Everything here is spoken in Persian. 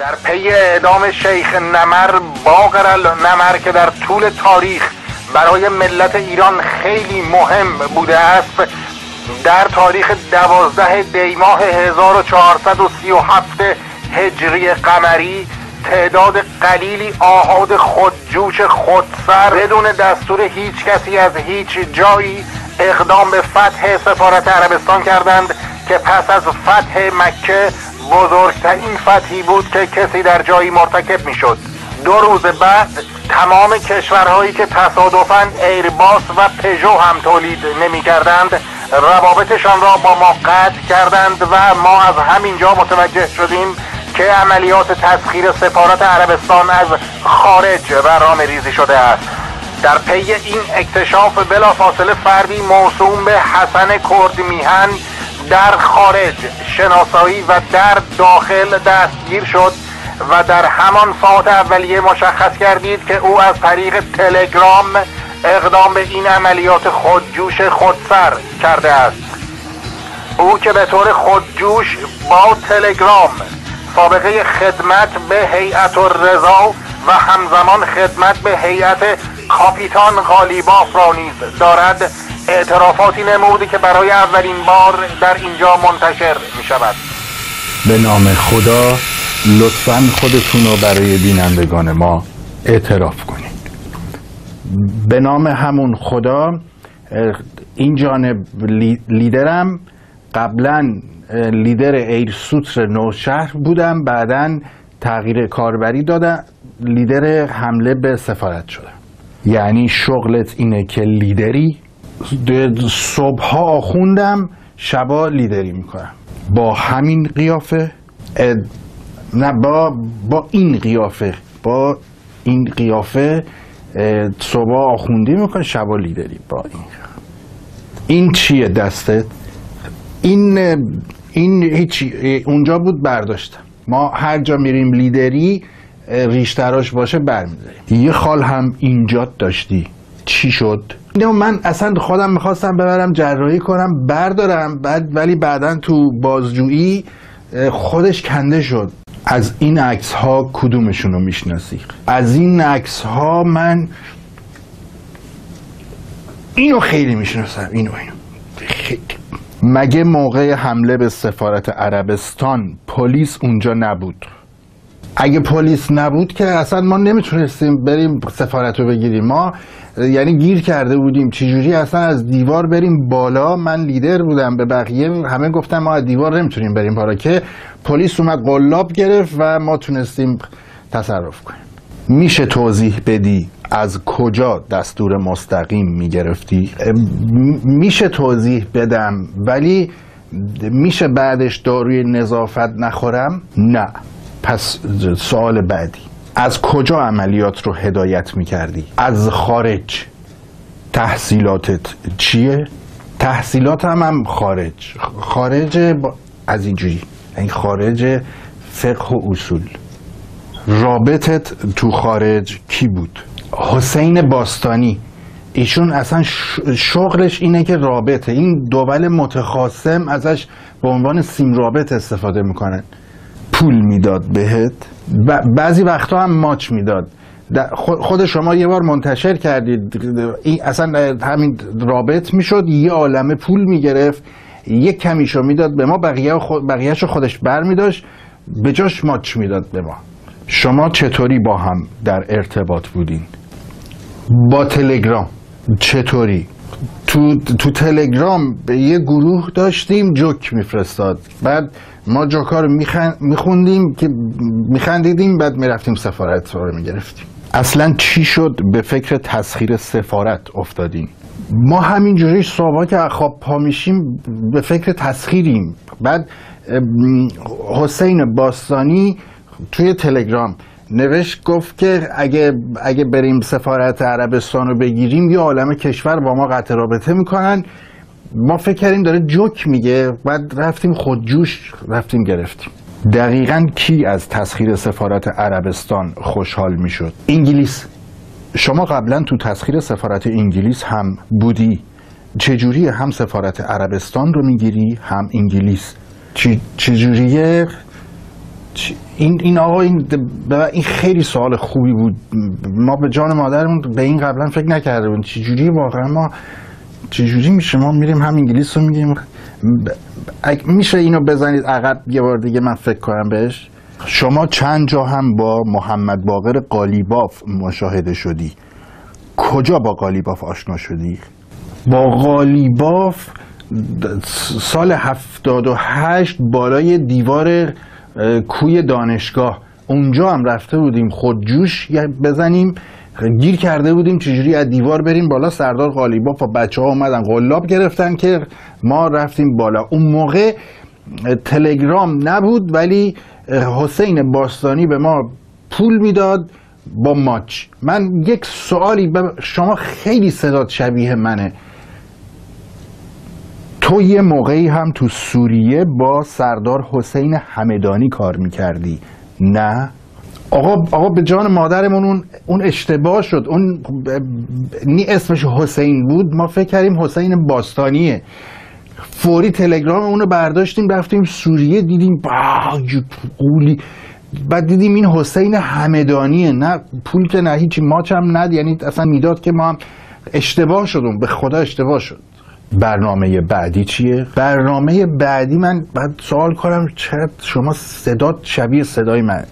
در پی اعدام شیخ نمر باقر نمر که در طول تاریخ برای ملت ایران خیلی مهم بوده است در تاریخ دوازده دیماه 1437 هجری قمری تعداد قلیلی آهاد خودجوش خودسر بدون دستور هیچ کسی از هیچ جایی اقدام به فتح سفارت عربستان کردند که پس از فتح مکه بزرگترین فتحی بود که کسی در جایی مرتکب می‌شد. دو روز بعد تمام کشورهایی که تصادفا ایرباس و پژو هم تولید نمی کردند روابطشان را با ما قطع کردند و ما از همینجا متوجه شدیم که عملیات تسخیر سفارت عربستان از خارج برنامه ریزی شده است. در پی این اکتشاف بلافاصله فردی موسوم به حسن کرد میهن در خارج شناسایی و در داخل دستگیر شد و در همان ساعت اولیه مشخص کردید که او از طریق تلگرام اقدام به این عملیات خودجوش خودسر کرده است. او که به طور خودجوش با تلگرام سابقه خدمت به هیئت الرضا و همزمان خدمت به هیئت کاپیتان غالیباف را نیز دارد اعترافاتی نمودی که برای اولین بار در اینجا منتشر می شود به نام خدا لطفا خودتون رو برای بینندگان ما اعتراف کنید. به نام همون خدا این جانب لیدرم قبلا لیدر ایر سوتر نوشهر بودم بعدا تغییر کاربری دادم لیدر حمله به سفارت شدم. یعنی شغلت اینه که لیدری صبحها آخوندم شبا لیدری می‌کنم. با همین قیافه نه با, با این قیافه با این قیافه صبح آخوندی می‌کنه شبا لیدری. با این. این چیه دستت؟ این این هیچی اونجا بود برداشتم. ما هر جا میریم لیدری ریشتراش باشه برمیداریم. یه خال هم اینجا داشتی. چی شد؟ من اصلا خودم می‌خواستم ببرم جراحی کنم بردارم بعد ولی بعدا تو بازجویی خودش کنده شد. از این عکس ها کدومشون رو می‌شناسی؟ از این عکس ها من اینو خیلی می‌شناسم اینو اینو. خیلی. مگه موقع حمله به سفارت عربستان پلیس اونجا نبود؟ اگه پلیس نبود که اصلا ما نمی‌تونستیم بریم سفارت رو بگیریم. ما یعنی گیر کرده بودیم. چجوری اصلا از دیوار بریم بالا؟ من لیدر بودم به بقیه همه گفتم ما از دیوار نمی‌تونیم بریم بالا. که پلیس اومد قلاب گرفت و ما تونستیم تصرف کنیم. میشه توضیح بدی از کجا دستور مستقیم می‌گرفتی؟ میشه توضیح بدم ولی میشه بعدش داروی نظافت نخورم؟ نه. پس سوال بعدی. از کجا عملیات رو هدایت می‌کردی؟ از خارج. تحصیلاتت چیه؟ تحصیلات هم, هم خارج. خارج از اینجوری. این خارج فقه و اصول. رابطت تو خارج کی بود؟ حسین باستانی. ایشون اصلا شغلش اینه که رابطه. این دول متخاصم ازش به عنوان سیم رابط استفاده می‌کنن. پول می‌داد بهت؟ بعضی وقتا هم ماچ می‌داد. خود شما یه بار منتشر کردید. این اصلا همین رابط می‌شد. یه عالمه پول می‌گرفت. یه کمیشو می‌داد به ما. بقیه خود بقیهشو خودش بر میداشت به جاش ماچ می‌داد به ما. شما چطوری با هم در ارتباط بودین؟ با تلگرام. چطوری؟ تو, تو تلگرام به یه گروه داشتیم جوک میفرستاد. بعد ما جوکا رو میخوندیم که میخندیدیم بعد می‌رفتیم سفارت رو می‌گرفتیم. اصلا چی شد؟ به فکر تسخیر سفارت افتادیم. ما همینجوری صبح که خواب پا میشیم به فکر تسخیریم. بعد حسین باستانی توی تلگرام نوشت گفت که اگه, اگه بریم سفارت عربستان رو بگیریم یه عالم کشور با ما قطع رابطه می‌کنن. ما فکر کردیم داره جوک میگه. بعد رفتیم خودجوش رفتیم گرفتیم. دقیقا کی از تسخیر سفارت عربستان خوشحال می‌شد؟ انگلیس. شما قبلا تو تسخیر سفارت انگلیس هم بودی. چجوری هم سفارت عربستان رو می‌گیری هم انگلیس. چجوریه؟ این این آقا این این خیلی سوال خوبی بود. ما به جان مادرمون به این قبلا فکر نکرده بودیم چجوری واقعا ما چجوری میشه؟ ما میریم هم انگلیس رو میگیم. میشه اینو بزنید عقب یه بار دیگه من فکر کنم بهش. شما چند جا هم با محمد باقر قالیباف مشاهده شدی؟ کجا با قالیباف آشنا شدی؟ با قالیباف سال هفتاد و هشت بالای دیوار کوی دانشگاه. اونجا هم رفته بودیم خودجوش بزنیم. گیر کرده بودیم چجوری از دیوار بریم بالا؟ سردار قالیباف و بچه ها اومدن قلاب گرفتن که ما رفتیم بالا. اون موقع تلگرام نبود ولی حسین باستانی به ما پول می‌داد با ماچ. من یک سوالی شما خیلی صدات شبیه منه. تو یه موقعی هم تو سوریه با سردار حسین همدانی کار می‌کردی. نه؟ آقا آقا به جان مادرمون اون اون اشتباه شد. اون نی اسمش حسین بود. ما فکر کردیم حسین باستانیه. فوری تلگرام اونو برداشتیم رفتیم سوریه دیدیم قولی بعد دیدیم این حسین همدانیه نه پول که نه هیچی. ماچ هم ند. یعنی اصلا می‌داد که ما هم اشتباه شدم به خدا اشتباه شد. برنامه بعدی چیه؟ برنامه بعدی من بعد سوال کنم چرا شما صدات شبیه صدای من